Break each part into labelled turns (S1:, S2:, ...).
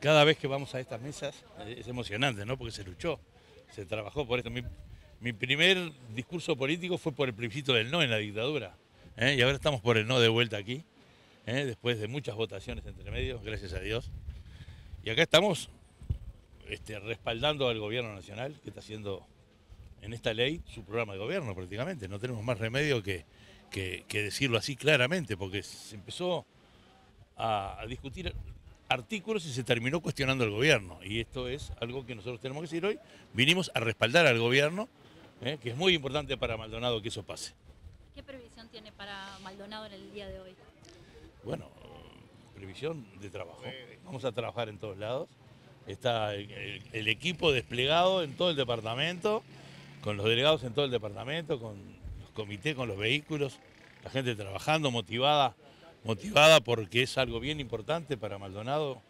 S1: cada vez que vamos a estas mesas eh, es emocionante, ¿no? Porque se luchó, se trabajó por esto. Mi, primer discurso político fue por el plebiscito del no en la dictadura. ¿eh? Y ahora estamos por el no de vuelta aquí, ¿eh? después de muchas votaciones entre medios, gracias a Dios. Y acá estamos este, respaldando al gobierno nacional que está haciendo en esta ley su programa de gobierno prácticamente. No tenemos más remedio que, decirlo así claramente, porque se empezó a discutir artículos y se terminó cuestionando el gobierno. Y esto es algo que nosotros tenemos que decir hoy. Vinimos a respaldar al gobierno, ¿eh? que es muy importante para Maldonado que eso pase.
S2: ¿Qué previsión tiene para Maldonado en el día de hoy?
S1: Bueno, previsión de trabajo. Vamos a trabajar en todos lados. Está el, el- el equipo desplegado en todo el departamento, con los delegados en todo el departamento, con los comités, con los vehículos, la gente trabajando, motivada, motivada porque es algo bien importante para Maldonado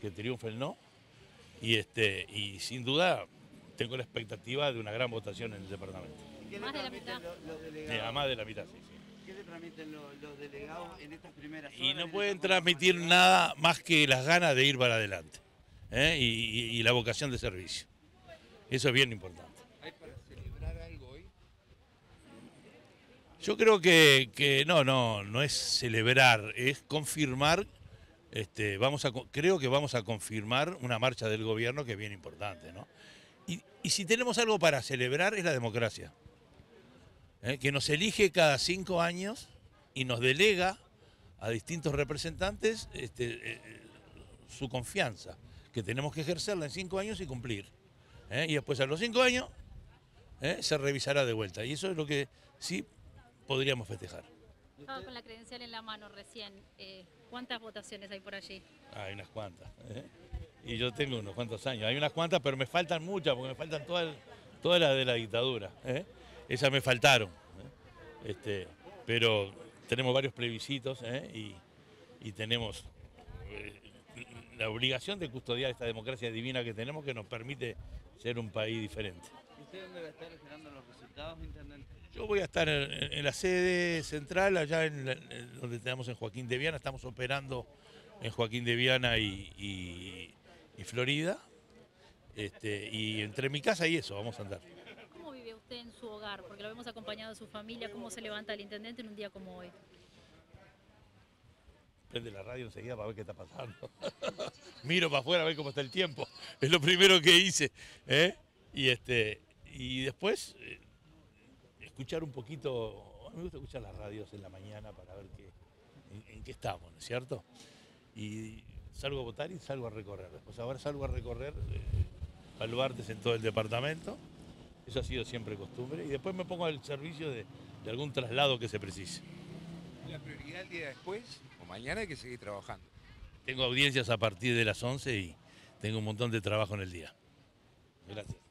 S1: que triunfe el no. Y, este, y sin duda tengo la expectativa de una gran votación en el departamento.
S3: ¿Qué le
S2: Más de la
S3: transmiten
S2: mitad.
S3: los, los
S1: Sí,
S3: delegados?
S1: a más de la mitad, sí, sí.
S3: ¿Qué le transmiten los, los delegados en estas primeras horas?
S1: Y no pueden transmitir nada más que las ganas de ir para adelante ¿eh? y, y- y la vocación de servicio. Eso es bien importante.
S4: ¿Hay para celebrar algo hoy?
S1: Yo creo que, no, no, no es celebrar, es confirmar, este, vamos a, creo que vamos a confirmar una marcha del gobierno que es bien importante, ¿no? Y, si tenemos algo para celebrar es la democracia, ¿eh? que nos elige cada cinco años y nos delega a distintos representantes este, eh, su confianza, que tenemos que ejercerla en cinco años y cumplir. ¿eh? Y después a los cinco años ¿eh? se revisará de vuelta. Y eso es lo que sí podríamos festejar.
S2: Estaba con la credencial en la mano recién. Eh, ¿Cuántas votaciones hay por allí?
S1: Hay unas cuantas. ¿eh? Y yo tengo unos cuantos años. Hay unas cuantas, pero me faltan muchas, porque me faltan todas todas las de la dictadura. ¿eh? Esas me faltaron. ¿eh? Este, pero tenemos varios plebiscitos ¿eh? y, y tenemos eh, la obligación de custodiar esta democracia divina que tenemos que nos permite ser un país diferente.
S3: ¿Y ¿Usted dónde va a estar esperando los resultados, intendente?
S1: Yo voy a estar en, la sede central, allá en, la- en donde tenemos en Joaquín de Viana, estamos operando en Joaquín de Viana y, y- y Florida. Este, y entre mi casa y eso, vamos a andar.
S2: ¿Cómo vive usted en su hogar? Porque lo vemos acompañado de su familia. ¿Cómo se levanta el intendente en un día como hoy?
S1: Prende la radio enseguida para ver qué está pasando. Miro para afuera a ver cómo está el tiempo. Es lo primero que hice. ¿eh? Y, este, y después eh, escuchar un poquito. A mí me gusta escuchar las radios en la mañana para ver qué, en, en qué estamos, ¿no es cierto? Y salgo a votar y salgo a recorrer. Después ahora salgo a recorrer eh, baluartes en todo el departamento. Eso ha sido siempre costumbre. Y después me pongo al servicio de, de algún traslado que se precise.
S4: La prioridad el día después o mañana hay que seguir trabajando.
S1: Tengo audiencias a partir de las 11 y tengo un montón de trabajo en el día. Gracias.